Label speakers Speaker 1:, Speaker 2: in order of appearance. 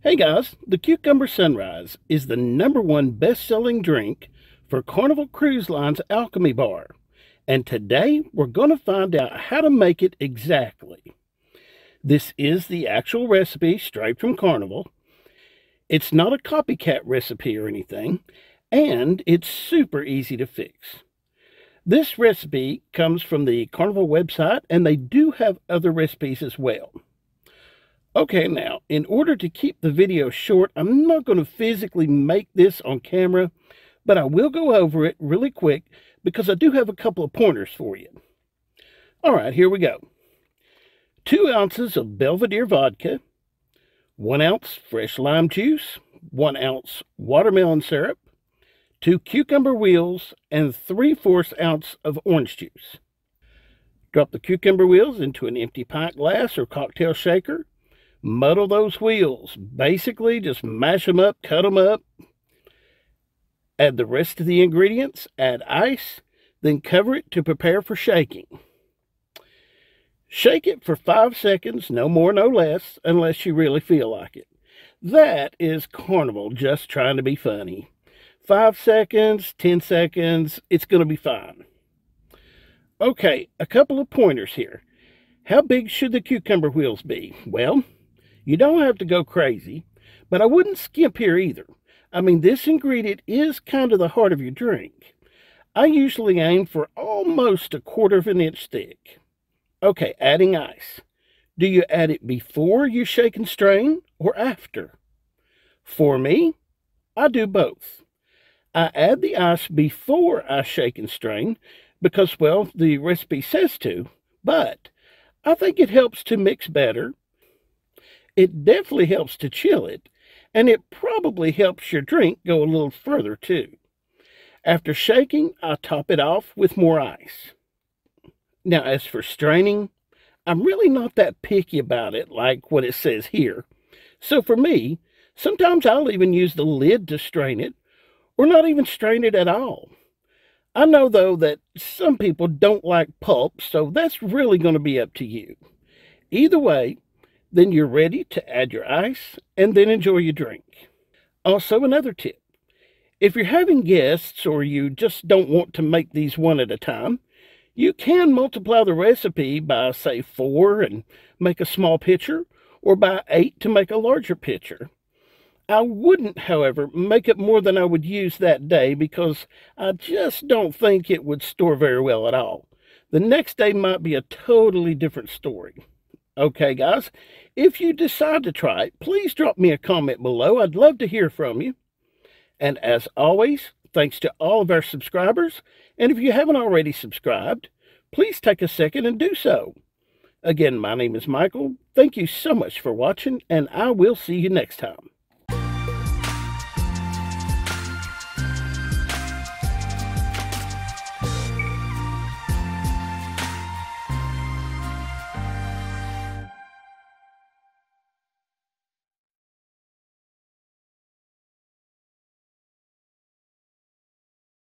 Speaker 1: Hey guys, the Cucumber Sunrise is the number one best-selling drink for Carnival Cruise Line's Alchemy Bar. And today we're going to find out how to make it exactly. This is the actual recipe straight from Carnival. It's not a copycat recipe or anything, and it's super easy to fix. This recipe comes from the Carnival website, and they do have other recipes as well. Okay, now, in order to keep the video short, I'm not going to physically make this on camera, but I will go over it really quick because I do have a couple of pointers for you. All right, here we go. Two ounces of Belvedere vodka, one ounce fresh lime juice, one ounce watermelon syrup, two cucumber wheels, and three-fourths ounce of orange juice. Drop the cucumber wheels into an empty pint glass or cocktail shaker muddle those wheels. Basically, just mash them up, cut them up, add the rest of the ingredients, add ice, then cover it to prepare for shaking. Shake it for five seconds, no more, no less, unless you really feel like it. That is Carnival just trying to be funny. Five seconds, 10 seconds, it's going to be fine. Okay, a couple of pointers here. How big should the cucumber wheels be? Well, you don't have to go crazy, but I wouldn't skimp here either. I mean, this ingredient is kind of the heart of your drink. I usually aim for almost a quarter of an inch thick. Okay, adding ice. Do you add it before you shake and strain or after? For me, I do both. I add the ice before I shake and strain because, well, the recipe says to, but I think it helps to mix better it definitely helps to chill it, and it probably helps your drink go a little further too. After shaking, I top it off with more ice. Now, as for straining, I'm really not that picky about it like what it says here. So for me, sometimes I'll even use the lid to strain it, or not even strain it at all. I know, though, that some people don't like pulp, so that's really going to be up to you. Either way, then you're ready to add your ice and then enjoy your drink. Also, another tip. If you're having guests or you just don't want to make these one at a time, you can multiply the recipe by, say, four and make a small pitcher, or by eight to make a larger pitcher. I wouldn't, however, make it more than I would use that day because I just don't think it would store very well at all. The next day might be a totally different story. Okay, guys, if you decide to try it, please drop me a comment below. I'd love to hear from you. And as always, thanks to all of our subscribers. And if you haven't already subscribed, please take a second and do so. Again, my name is Michael. Thank you so much for watching, and I will see you next time.